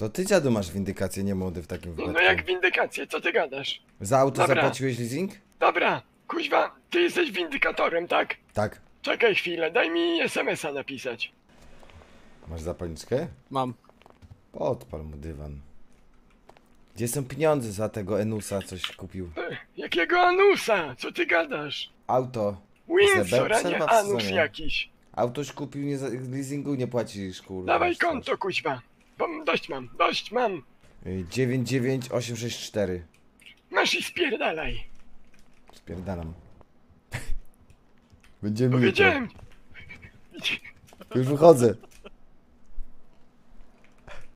To ty dziadu masz windykację, nie młody w takim wypadku. No jak windykację, co ty gadasz? Za auto Dobra. zapłaciłeś leasing? Dobra, kuźwa, ty jesteś windykatorem, tak? Tak. Czekaj chwilę, daj mi SMS-a napisać. Masz zapalniczkę? Mam. Odpal mu dywan. Gdzie są pieniądze za tego Enusa, coś kupił? E, Jakiego Anusa? Co ty gadasz? Auto. Windsor, a Przerwa nie Anus jakiś. Autoś kupił, nie za, leasingu nie płacisz, kurwa. Dawaj coś. konto, kuźwa. Bo dość mam, dość mam. Y, 99864. Masz i spierdalaj. Spierdalam. Będziemy jutro. Powiedziałem. Już wychodzę.